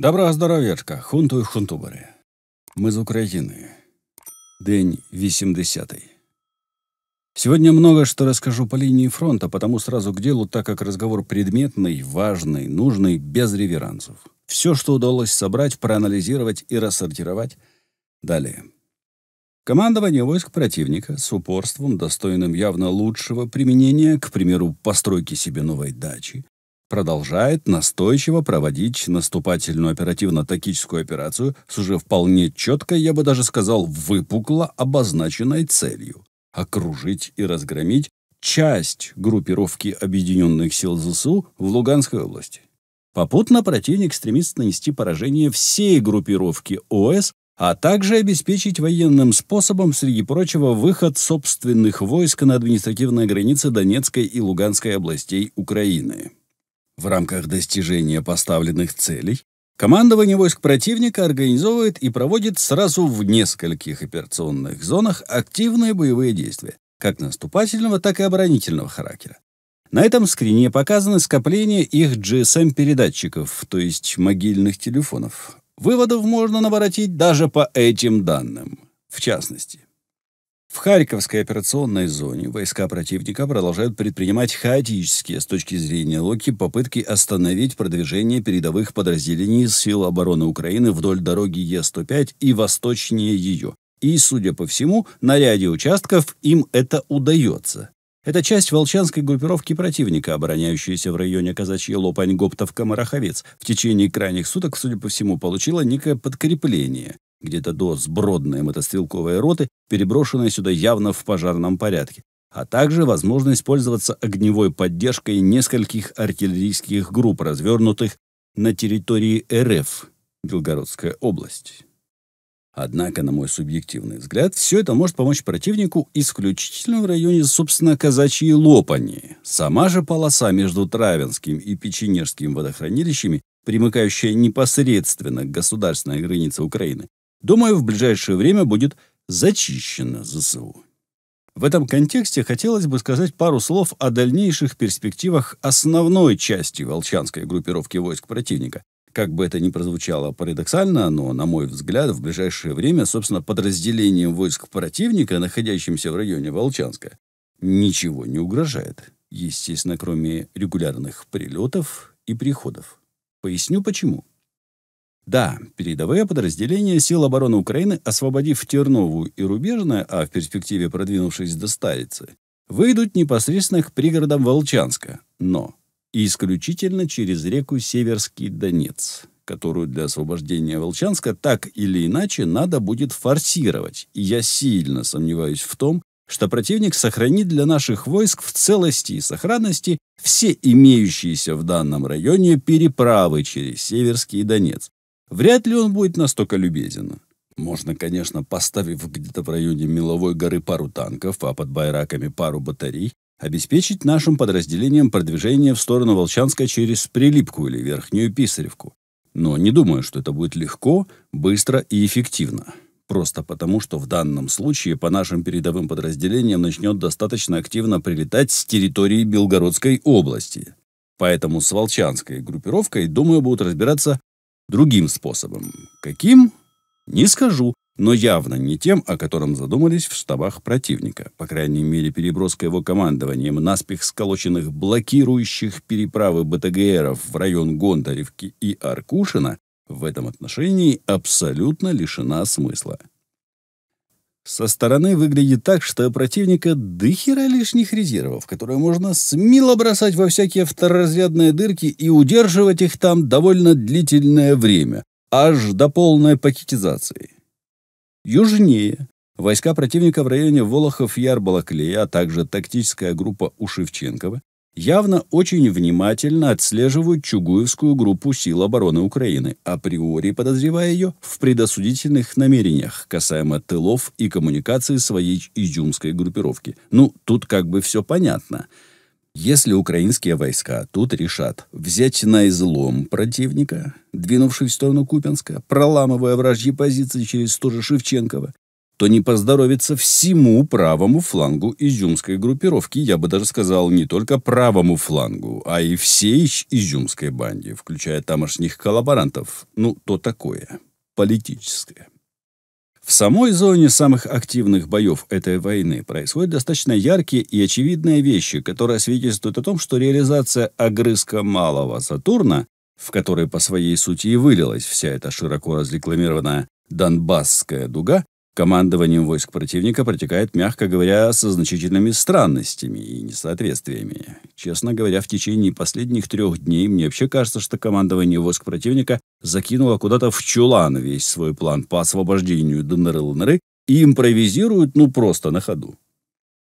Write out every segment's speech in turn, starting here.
Доброго здоров'ячка, хунту і хунтубери. Ми з України. День 80. Сегодня много что расскажу по линии фронта, потому сразу к делу, так как разговор предметный, важный, нужный, без реверансов. Все, что удалось собрать, проанализировать и рассортировать. Далее. Командование войск противника с упорством, достойным явно лучшего применения, к примеру, постройки себе новой дачи, продолжает настойчиво проводить наступательную оперативно-тактическую операцию с уже вполне четкой, я бы даже сказал, выпукло обозначенной целью – окружить и разгромить часть группировки Объединенных сил ЗСУ в Луганской области. Попутно противник стремится нанести поражение всей группировке ОС, а также обеспечить военным способом, среди прочего, выход собственных войск на административные границы Донецкой и Луганской областей Украины. В рамках достижения поставленных целей командование войск противника организовывает и проводит сразу в нескольких операционных зонах активные боевые действия, как наступательного, так и оборонительного характера. На этом скрине показаны скопления их GSM-передатчиков, то есть могильных телефонов. Выводов можно наворотить даже по этим данным. В частности, в Харьковской операционной зоне войска противника продолжают предпринимать хаотические с точки зрения Локи попытки остановить продвижение передовых подразделений сил обороны Украины вдоль дороги Е-105 и восточнее ее. И, судя по всему, на ряде участков им это удается. Это часть волчанской группировки противника, обороняющаяся в районе Казачья Лопань, Гоптовка, Мараховец. В течение крайних суток, судя по всему, получила некое подкрепление где-то до сбродной мотострелковой роты, переброшенной сюда явно в пожарном порядке, а также возможность пользоваться огневой поддержкой нескольких артиллерийских групп, развернутых на территории РФ, Белгородская область. Однако, на мой субъективный взгляд, все это может помочь противнику исключительно в районе, собственно, казачьей Лопани. Сама же полоса между Травинским и Печенежским водохранилищами, примыкающая непосредственно к государственной границе Украины, Думаю, в ближайшее время будет зачищено ЗСУ. В этом контексте хотелось бы сказать пару слов о дальнейших перспективах основной части волчанской группировки войск противника. Как бы это ни прозвучало парадоксально, но, на мой взгляд, в ближайшее время, собственно, подразделением войск противника, находящимся в районе Волчанска, ничего не угрожает. Естественно, кроме регулярных прилетов и приходов. Поясню почему. Да, передовые подразделения сил обороны Украины, освободив Терновую и Рубежное, а в перспективе продвинувшись до Старицы, выйдут непосредственно к пригородам Волчанска, но исключительно через реку Северский Донец, которую для освобождения Волчанска так или иначе надо будет форсировать. И я сильно сомневаюсь в том, что противник сохранит для наших войск в целости и сохранности все имеющиеся в данном районе переправы через Северский Донец, Вряд ли он будет настолько любезен. Можно, конечно, поставив где-то в районе Меловой горы пару танков, а под Байраками пару батарей, обеспечить нашим подразделениям продвижение в сторону Волчанска через Прилипку или Верхнюю Писаревку. Но не думаю, что это будет легко, быстро и эффективно. Просто потому, что в данном случае по нашим передовым подразделениям начнет достаточно активно прилетать с территории Белгородской области. Поэтому с Волчанской группировкой, думаю, будут разбираться другим способом. Каким? Не скажу, но явно не тем, о котором задумались в штабах противника. По крайней мере, переброска его командованием наспех сколоченных блокирующих переправы БТГРов в район Гондаревки и Аркушина в этом отношении абсолютно лишена смысла. Со стороны выглядит так, что противника дохера лишних резервов, которые можно смело бросать во всякие второразрядные дырки и удерживать их там довольно длительное время, аж до полной пакетизации. Южнее войска противника в районе Волохов-Яр-Балаклея, а также тактическая группа у Шевченкова явно очень внимательно отслеживают Чугуевскую группу сил обороны Украины, априори подозревая ее в предосудительных намерениях касаемо тылов и коммуникации своей изюмской группировки. Ну, тут как бы все понятно. Если украинские войска тут решат взять на излом противника, двинувшись в сторону Купенска, проламывая вражьи позиции через тоже Шевченкова, то не поздоровится всему правому флангу изюмской группировки, я бы даже сказал, не только правому флангу, а и всей изюмской банде, включая тамошних коллаборантов. Ну, то такое, политическое. В самой зоне самых активных боев этой войны происходят достаточно яркие и очевидные вещи, которые свидетельствуют о том, что реализация огрызка малого Сатурна, в которой по своей сути и вылилась вся эта широко разрекламированная Донбасская дуга, командованием войск противника протекает, мягко говоря, со значительными странностями и несоответствиями. Честно говоря, в течение последних трех дней мне вообще кажется, что командование войск противника закинуло куда-то в чулан весь свой план по освобождению ДНР-ЛНР и импровизирует ну просто на ходу.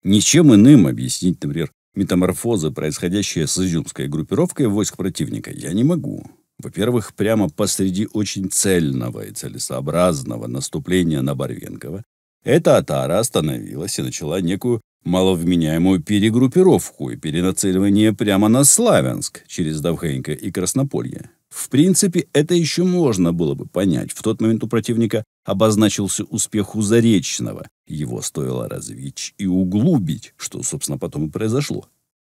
Ничем иным объяснить, например, метаморфозы, происходящие с изюмской группировкой войск противника, я не могу. Во-первых, прямо посреди очень цельного и целесообразного наступления на Барвенкова эта атара остановилась и начала некую маловменяемую перегруппировку и перенацеливание прямо на Славянск через Давхенько и Краснополье. В принципе, это еще можно было бы понять. В тот момент у противника обозначился успех у Заречного. Его стоило развить и углубить, что, собственно, потом и произошло.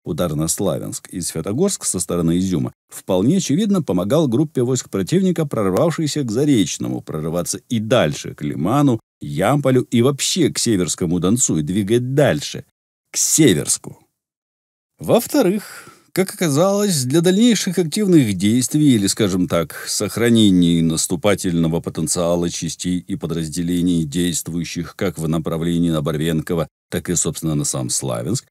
Удар на Славянск и Святогорск со стороны Изюма вполне очевидно помогал группе войск противника, прорвавшейся к Заречному, прорываться и дальше, к Лиману, Ямполю и вообще к Северскому Донцу и двигать дальше, к Северску. Во-вторых, как оказалось, для дальнейших активных действий или, скажем так, сохранения наступательного потенциала частей и подразделений, действующих как в направлении на Барвенково, так и, собственно, на сам Славянск,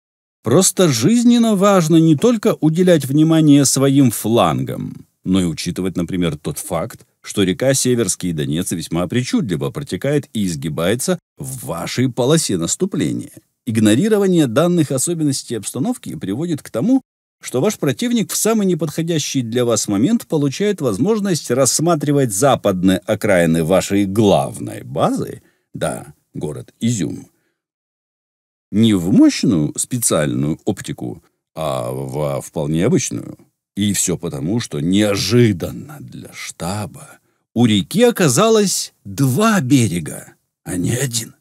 Просто жизненно важно не только уделять внимание своим флангам, но и учитывать, например, тот факт, что река Северский Донец весьма причудливо протекает и изгибается в вашей полосе наступления. Игнорирование данных особенностей обстановки приводит к тому, что ваш противник в самый неподходящий для вас момент получает возможность рассматривать западные окраины вашей главной базы, да, город Изюм, не в мощную специальную оптику, а во вполне обычную. И все потому, что неожиданно для штаба у реки оказалось два берега, а не один.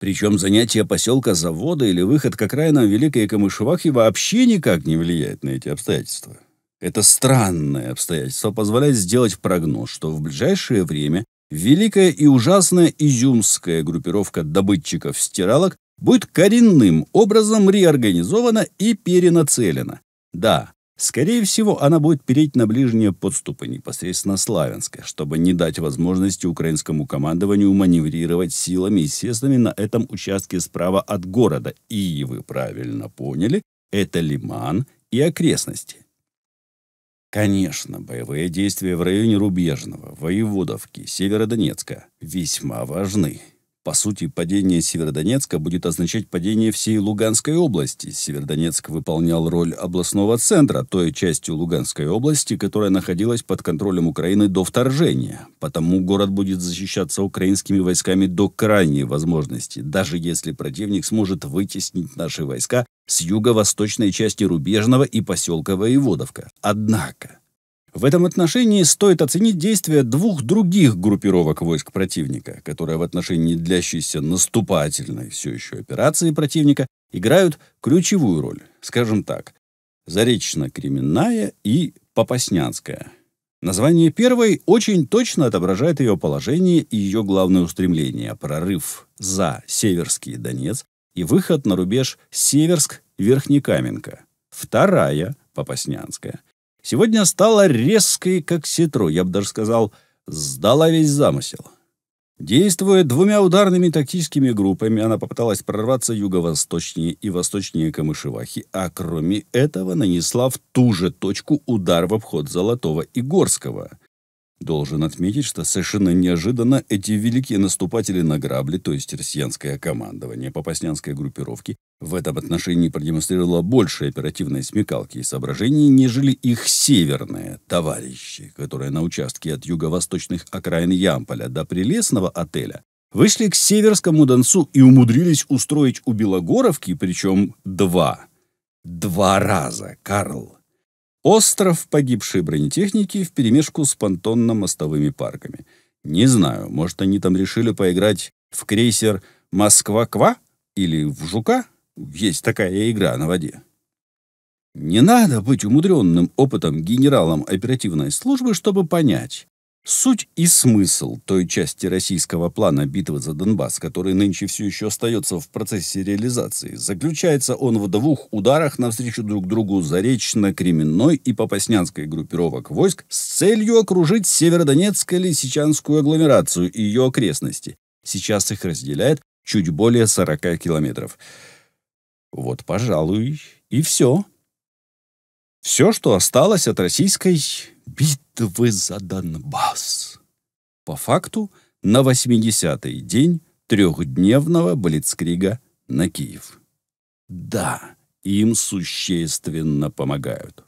Причем занятие поселка завода или выход к окраинам Великой Камышевахи вообще никак не влияет на эти обстоятельства. Это странное обстоятельство позволяет сделать прогноз, что в ближайшее время великая и ужасная изюмская группировка добытчиков-стиралок будет коренным образом реорганизована и перенацелена. Да, скорее всего, она будет переть на ближние подступы непосредственно Славянска, чтобы не дать возможности украинскому командованию маневрировать силами и средствами на этом участке справа от города. И вы правильно поняли, это Лиман и окрестности. Конечно, боевые действия в районе Рубежного, Воеводовки, Северодонецка весьма важны. По сути, падение Северодонецка будет означать падение всей Луганской области. Северодонецк выполнял роль областного центра, той частью Луганской области, которая находилась под контролем Украины до вторжения. Потому город будет защищаться украинскими войсками до крайней возможности, даже если противник сможет вытеснить наши войска с юго-восточной части Рубежного и поселка Воеводовка. Однако, в этом отношении стоит оценить действия двух других группировок войск противника, которые в отношении длящейся наступательной все еще операции противника играют ключевую роль, скажем так, Заречно-Кременная и Попаснянская. Название первой очень точно отображает ее положение и ее главное устремление – прорыв за Северский Донец и выход на рубеж Северск-Верхнекаменка. Вторая, Попаснянская, сегодня стала резкой, как ситро, я бы даже сказал, сдала весь замысел. Действуя двумя ударными тактическими группами, она попыталась прорваться юго-восточнее и восточнее Камышевахи, а кроме этого нанесла в ту же точку удар в обход Золотого и Горского. Должен отметить, что совершенно неожиданно эти великие наступатели на грабли, то есть россиянское командование попаснянской группировки, в этом отношении продемонстрировало больше оперативной смекалки и соображений, нежели их северные товарищи, которые на участке от юго-восточных окраин Ямполя до Прелесного отеля вышли к Северскому Донцу и умудрились устроить у Белогоровки, причем два. Два раза, Карл. Остров погибшей бронетехники вперемешку с понтонно-мостовыми парками. Не знаю, может, они там решили поиграть В крейсер «Москва-Ква» или в «Жука» есть такая игра на воде. Не надо быть умудренным опытом генералом оперативной службы, чтобы понять, Суть и смысл той части российского плана битвы за Донбасс, который нынче все еще остается в процессе реализации, заключается он в двух ударах навстречу друг другу Заречно-Кременной и Попаснянской группировок войск с целью окружить Северодонецко-Лисичанскую агломерацию и ее окрестности. Сейчас их разделяет чуть более 40 километров. Вот, пожалуй, и все. Все, что осталось от российской битвы за Донбасс. По факту, на 80-й день трехдневного Блицкрига на Киев. Да, им существенно помогают.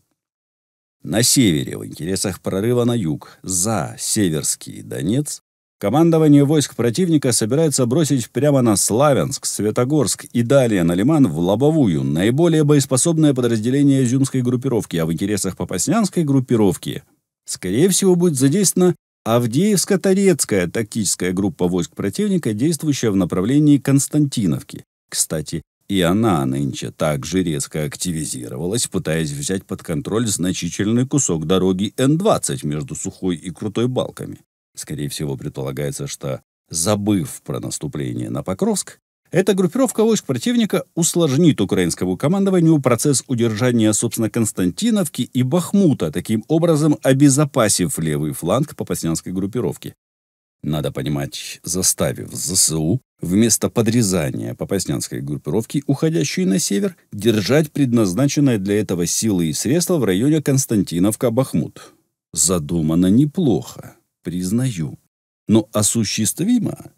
На севере, в интересах прорыва на юг, за Северский Донец, командование войск противника собирается бросить прямо на Славянск, Светогорск и далее на Лиман в лобовую, наиболее боеспособное подразделение изюмской группировки, а в интересах попаснянской группировки Скорее всего, будет задействована Авдеевско-Торецкая тактическая группа войск противника, действующая в направлении Константиновки. Кстати, и она нынче также резко активизировалась, пытаясь взять под контроль значительный кусок дороги Н-20 между Сухой и Крутой Балками. Скорее всего, предполагается, что, забыв про наступление на Покровск, эта группировка войск противника усложнит украинскому командованию процесс удержания, собственно, Константиновки и Бахмута, таким образом обезопасив левый фланг попаснянской группировки. Надо понимать, заставив ЗСУ вместо подрезания попаснянской группировки, уходящей на север, держать предназначенные для этого силы и средства в районе Константиновка-Бахмут. Задумано неплохо, признаю, но осуществимо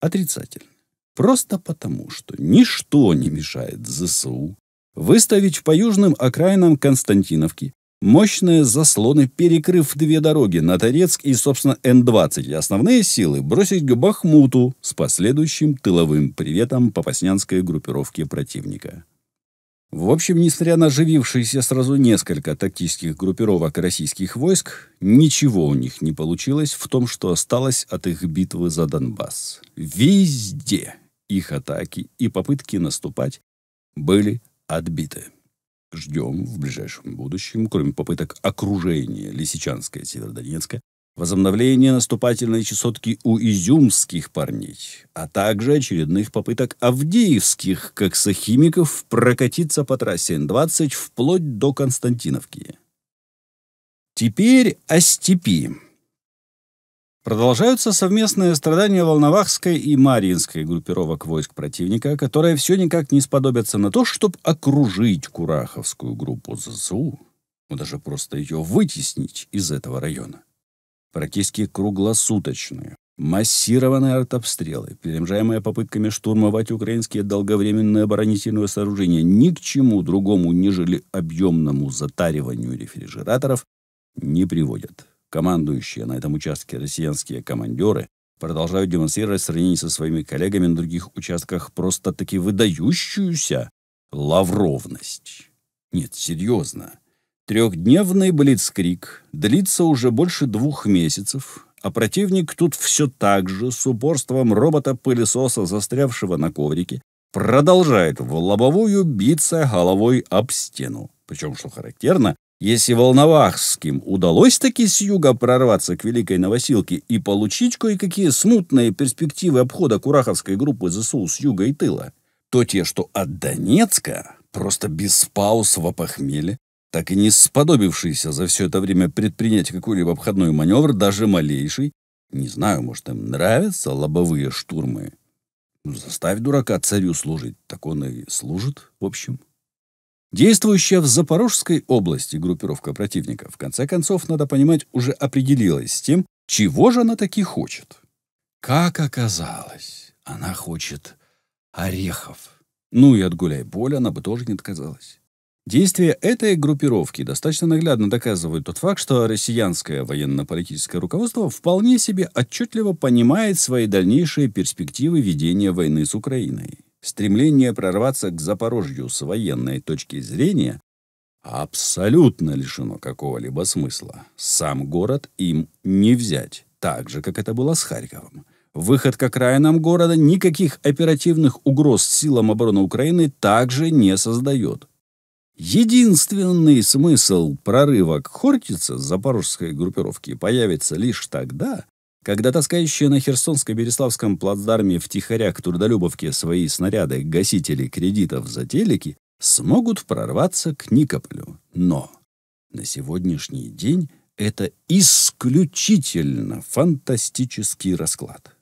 отрицательно. Просто потому, что ничто не мешает ЗСУ выставить по южным окраинам Константиновки мощные заслоны, перекрыв две дороги на Торецк и, собственно, Н-20, и основные силы бросить к Бахмуту с последующим тыловым приветом попаснянской группировки противника. В общем, несмотря на оживившиеся сразу несколько тактических группировок российских войск, ничего у них не получилось в том, что осталось от их битвы за Донбасс. Везде их атаки и попытки наступать были отбиты. Ждем в ближайшем будущем, кроме попыток окружения Лисичанска и Северодонецка, возобновления наступательной чесотки у изюмских парней, а также очередных попыток авдеевских коксохимиков прокатиться по трассе Н-20 вплоть до Константиновки. Теперь о степи. Продолжаются совместные страдания Волновахской и Марьинской группировок войск противника, которые все никак не сподобятся на то, чтобы окружить Кураховскую группу ЗСУ, но даже просто ее вытеснить из этого района. Практически круглосуточные, массированные артобстрелы, перемежаемые попытками штурмовать украинские долговременные оборонительные сооружения ни к чему другому, нежели объемному затариванию рефрижераторов, не приводят командующие на этом участке россиянские командиры продолжают демонстрировать в сравнении со своими коллегами на других участках просто-таки выдающуюся лавровность. Нет, серьезно. Трехдневный блицкрик длится уже больше двух месяцев, а противник тут все так же, с упорством робота-пылесоса, застрявшего на коврике, продолжает в лобовую биться головой об стену. Причем, что характерно, если Волновахским удалось таки с юга прорваться к Великой Новосилке и получить кое-какие смутные перспективы обхода Кураховской группы ЗСУ с юга и тыла, то те, что от Донецка, просто без пауз в опохмеле, так и не сподобившиеся за все это время предпринять какой-либо обходной маневр, даже малейший, не знаю, может, им нравятся лобовые штурмы. Ну, заставь дурака царю служить, так он и служит, в общем. Действующая в Запорожской области группировка противника, в конце концов, надо понимать, уже определилась с тем, чего же она таки хочет. Как оказалось, она хочет орехов. Ну и от гуляй-боли она бы тоже не отказалась. Действия этой группировки достаточно наглядно доказывают тот факт, что россиянское военно-политическое руководство вполне себе отчетливо понимает свои дальнейшие перспективы ведения войны с Украиной. Стремление прорваться к Запорожью с военной точки зрения абсолютно лишено какого-либо смысла. Сам город им не взять, так же, как это было с Харьковом. Выход к окраинам города никаких оперативных угроз силам обороны Украины также не создает. Единственный смысл прорыва к Хортице запорожской группировки появится лишь тогда, когда таскающие на Херсонско-Береславском плацдарме втихаря к Трудолюбовке свои снаряды гасители кредитов за телеки смогут прорваться к Никополю. Но на сегодняшний день это исключительно фантастический расклад.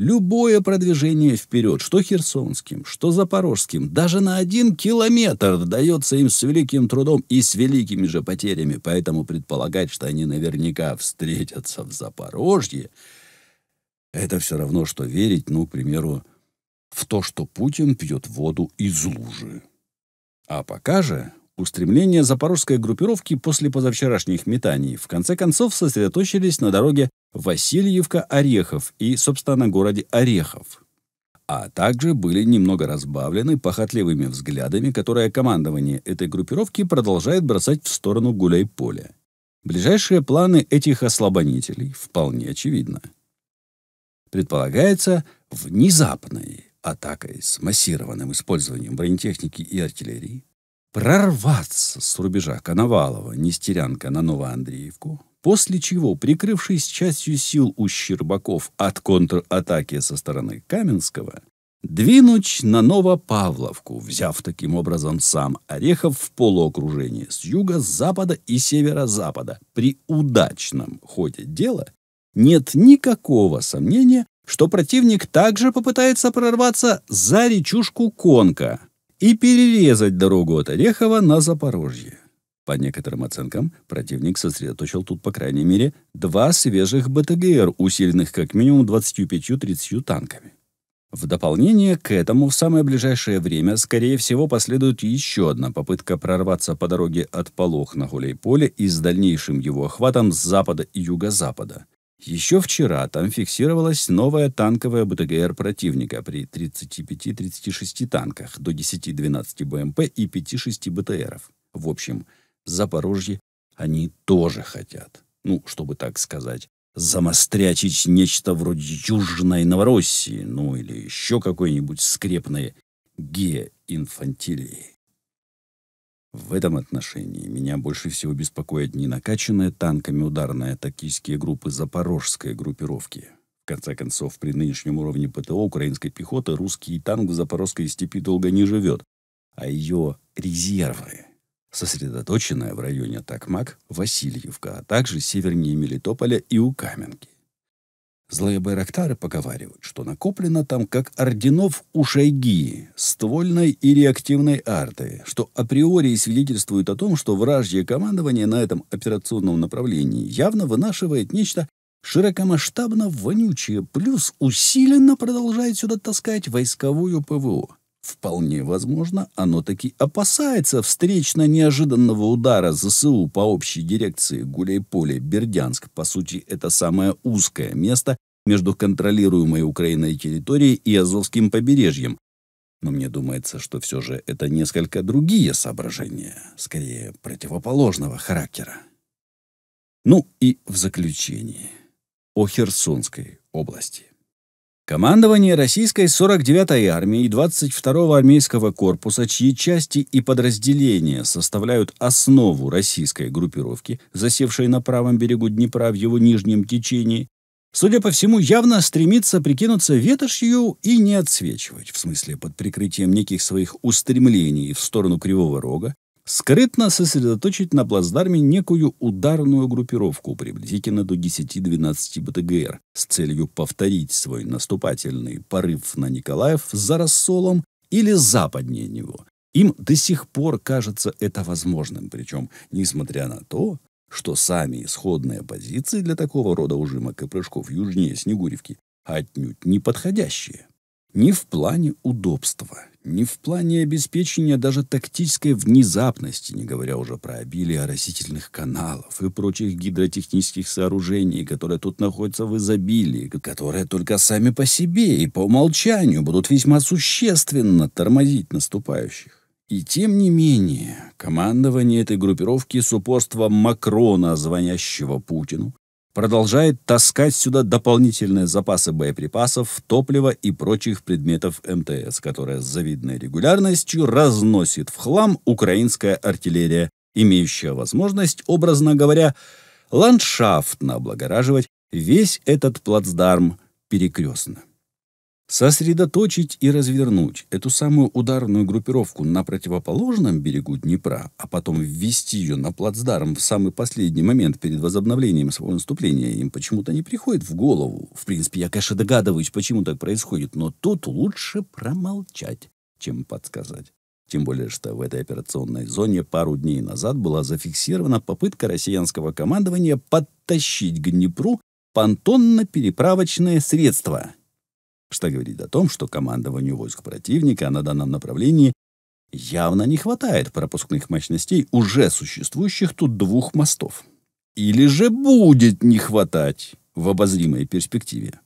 Любое продвижение вперед, что херсонским, что запорожским, даже на один километр дается им с великим трудом и с великими же потерями, поэтому предполагать, что они наверняка встретятся в Запорожье, это все равно, что верить, ну, к примеру, в то, что Путин пьет воду из лужи. А пока же устремления запорожской группировки после позавчерашних метаний в конце концов сосредоточились на дороге Васильевка-Орехов и, собственно, городе Орехов. А также были немного разбавлены похотливыми взглядами, которые командование этой группировки продолжает бросать в сторону гуляй-поля. Ближайшие планы этих ослабонителей вполне очевидны. Предполагается внезапной атакой с массированным использованием бронетехники и артиллерии прорваться с рубежа Коновалова, Нестерянка на Новоандреевку, после чего, прикрывшись частью сил у Щербаков от контратаки со стороны Каменского, двинуть на Новопавловку, взяв таким образом сам Орехов в полуокружении с юга, запада и северо-запада. При удачном ходе дела нет никакого сомнения, что противник также попытается прорваться за речушку Конка, и перерезать дорогу от Орехова на Запорожье. По некоторым оценкам, противник сосредоточил тут, по крайней мере, два свежих БТГР, усиленных как минимум 25-30 танками. В дополнение к этому в самое ближайшее время, скорее всего, последует еще одна попытка прорваться по дороге от Полох на Гуляй-Поле и с дальнейшим его охватом с запада и юго-запада, еще вчера там фиксировалась новая танковая БТГР противника при 35-36 танках, до 10-12 БМП и 5-6 БТРов. В общем, Запорожье они тоже хотят. Ну, чтобы так сказать, замострячить нечто вроде Южной Новороссии, ну или еще какой-нибудь скрепной геоинфантилии. В этом отношении меня больше всего беспокоят не накачанные танками ударные тактические группы запорожской группировки. В конце концов, при нынешнем уровне ПТО украинской пехоты русский танк в запорожской степи долго не живет, а ее резервы, сосредоточенные в районе Такмак, Васильевка, а также севернее Мелитополя и у Каменки. Злые байрактары поговаривают, что накоплено там как орденов у шайги, ствольной и реактивной арты, что априори свидетельствует о том, что вражье командование на этом операционном направлении явно вынашивает нечто широкомасштабно вонючее, плюс усиленно продолжает сюда таскать войсковую ПВО. Вполне возможно, оно таки опасается встречно неожиданного удара ЗСУ по общей дирекции Гуляй-Поле Бердянск. По сути, это самое узкое место между контролируемой Украиной территорией и Азовским побережьем. Но мне думается, что все же это несколько другие соображения, скорее противоположного характера. Ну и в заключение о Херсонской области. Командование российской 49-й армии и 22-го армейского корпуса, чьи части и подразделения составляют основу российской группировки, засевшей на правом берегу Днепра в его нижнем течении, судя по всему, явно стремится прикинуться ветошью и не отсвечивать, в смысле под прикрытием неких своих устремлений в сторону Кривого Рога, скрытно сосредоточить на плацдарме некую ударную группировку приблизительно до 10-12 БТГР с целью повторить свой наступательный порыв на Николаев за рассолом или западнее него. Им до сих пор кажется это возможным, причем несмотря на то, что сами исходные позиции для такого рода ужимок и прыжков южнее Снегуревки отнюдь не подходящие. Ни в плане удобства, ни в плане обеспечения даже тактической внезапности, не говоря уже про обилие растительных каналов и прочих гидротехнических сооружений, которые тут находятся в изобилии, которые только сами по себе и по умолчанию будут весьма существенно тормозить наступающих. И тем не менее, командование этой группировки с упорством Макрона, звонящего Путину, продолжает таскать сюда дополнительные запасы боеприпасов, топлива и прочих предметов МТС, которые с завидной регулярностью разносит в хлам украинская артиллерия, имеющая возможность, образно говоря, ландшафтно облагораживать весь этот плацдарм перекрестно. Сосредоточить и развернуть эту самую ударную группировку на противоположном берегу Днепра, а потом ввести ее на плацдарм в самый последний момент перед возобновлением своего наступления, им почему-то не приходит в голову. В принципе, я, конечно, догадываюсь, почему так происходит, но тут лучше промолчать, чем подсказать. Тем более, что в этой операционной зоне пару дней назад была зафиксирована попытка россиянского командования подтащить к Днепру понтонно-переправочные средства. Что говорит о том, что командованию войск противника на данном направлении явно не хватает пропускных мощностей уже существующих тут двух мостов. Или же будет не хватать в обозримой перспективе.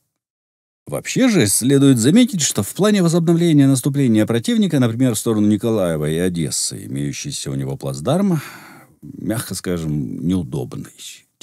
Вообще же следует заметить, что в плане возобновления наступления противника, например, в сторону Николаева и Одессы, имеющийся у него плацдарм, мягко скажем, неудобный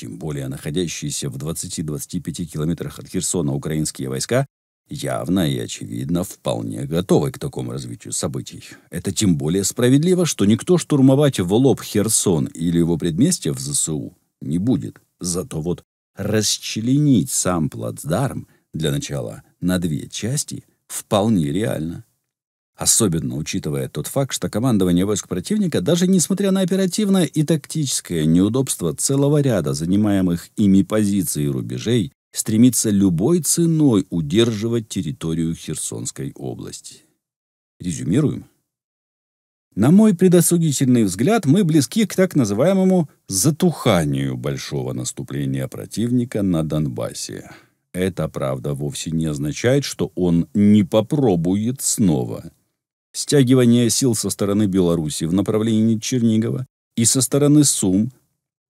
тем более находящиеся в 20-25 километрах от Херсона украинские войска, явно и очевидно вполне готовы к такому развитию событий. Это тем более справедливо, что никто штурмовать в лоб Херсон или его предместье в ЗСУ не будет. Зато вот расчленить сам плацдарм для начала на две части вполне реально. Особенно учитывая тот факт, что командование войск противника, даже несмотря на оперативное и тактическое неудобство целого ряда занимаемых ими позиций и рубежей, стремится любой ценой удерживать территорию Херсонской области. Резюмируем. На мой предосудительный взгляд, мы близки к так называемому затуханию большого наступления противника на Донбассе. Это, правда, вовсе не означает, что он не попробует снова – стягивание сил со стороны Беларуси в направлении Чернигова и со стороны Сум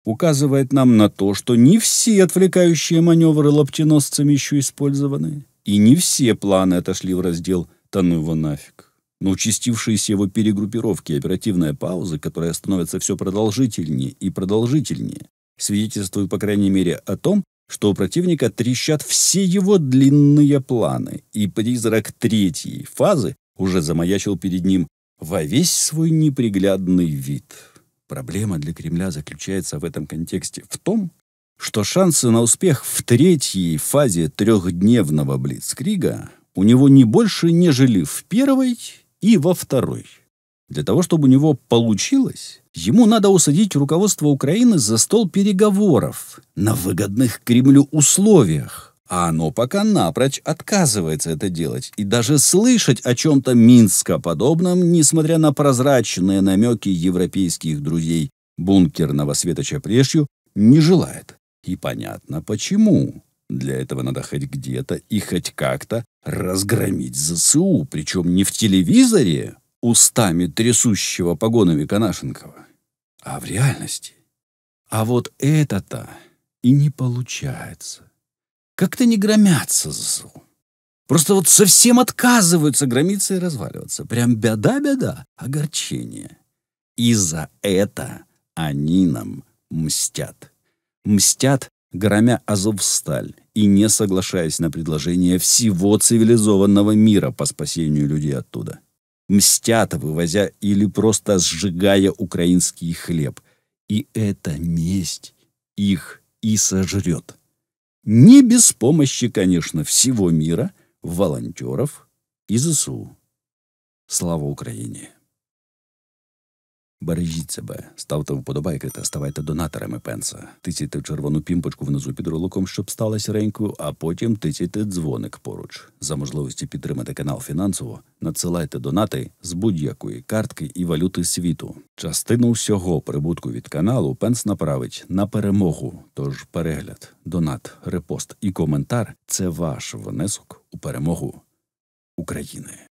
указывает нам на то, что не все отвлекающие маневры лаптеносцами еще использованы, и не все планы отошли в раздел «Тону его нафиг». Но участившиеся его перегруппировки и оперативная пауза, которая становится все продолжительнее и продолжительнее, свидетельствуют, по крайней мере, о том, что у противника трещат все его длинные планы, и призрак третьей фазы уже замаячил перед ним во весь свой неприглядный вид. Проблема для Кремля заключается в этом контексте в том, что шансы на успех в третьей фазе трехдневного блицкрига у него не больше, нежели в первой и во второй. Для того, чтобы у него получилось, ему надо усадить руководство Украины за стол переговоров на выгодных Кремлю условиях, а оно пока напрочь отказывается это делать и даже слышать о чем-то Минска-подобном, несмотря на прозрачные намеки европейских друзей бункерного светоча Плешью, не желает. И понятно почему. Для этого надо хоть где-то и хоть как-то разгромить ЗСУ, причем не в телевизоре, устами трясущего погонами Канашенкова, а в реальности. А вот это-то и не получается как-то не громятся ЗСУ. Просто вот совсем отказываются громиться и разваливаться. Прям беда-беда, огорчение. И за это они нам мстят. Мстят, громя Азовсталь и не соглашаясь на предложение всего цивилизованного мира по спасению людей оттуда. Мстят, вывозя или просто сжигая украинский хлеб. И эта месть их и сожрет. Не без помощи, конечно, всего мира, волонтеров і ЗСУ. Слава Україні! Бережіть себе, ставте вподобайки та ставайте донаторами пенса. Тицяйте в червону пімпочку внизу під роликом, щоб стала сіренькою, а потім тицяйте дзвоник поруч. За можливості підтримати канал фінансово, надсилайте донати з будь-якої картки і валюти світу. Частину всього прибутку від каналу пенс направить на перемогу. Тож перегляд, донат, репост і коментар це ваш внесок у перемогу України.